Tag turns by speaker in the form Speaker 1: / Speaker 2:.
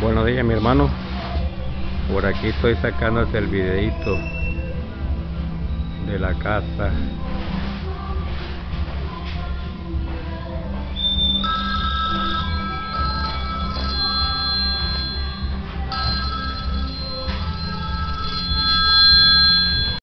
Speaker 1: Buenos días mi hermano. Por aquí estoy sacándote el videito de la casa